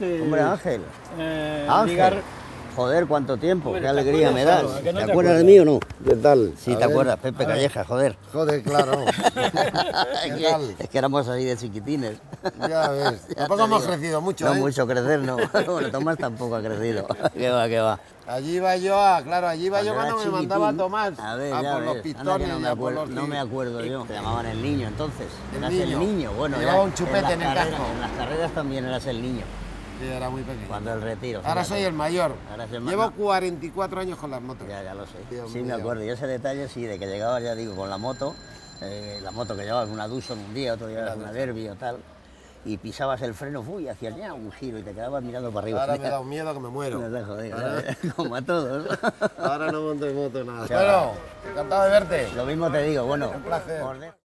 este. Hombre, Ángel. eh, Ángel. ligar- Joder, cuánto tiempo, Hombre, qué ¿te alegría me das. ¿A no ¿Te te acuerdas de mí o no? ¿Qué tal? Sí, A te ver. acuerdas, Pepe Calleja, joder. Joder, claro. es, ¿Qué tal? que, es que éramos así de chiquitines. Ya ves. Ya Tampoco hemos crecido mucho, No ¿eh? mucho crecer, no. Bueno, Tomás tampoco ha crecido. qué va, qué va. Allí iba yo, a, claro, allí iba yo Cuando cuando era me mandaba chiquitín, Tomás A ver, a ya por ves. los pistones no, me a por acuerdo, los... no me acuerdo yo. Te llamaban el niño entonces. El Eras niño. el niño. Bueno, Llevaba un chupete en el casco. En las carreras también eras el niño. Sí, era muy pequeño. Cuando el retiro. Ahora soy el mayor. Ahora el Llevo no. 44 años con las motos. Ya, ya lo sé. Dios sí, me acuerdo. Y ese detalle, sí, de que llegabas, ya digo, con la moto, eh, la moto que llevabas, una Duson un día, otro día una Derby o tal, y pisabas el freno, fui, hacías ya un giro y te quedabas mirando para arriba. Ahora me da un miedo que me muero. No te ¿sabes? como a todos. Ahora no monto en moto nada. Bueno, encantado de verte. Lo mismo te digo, bueno. Un placer.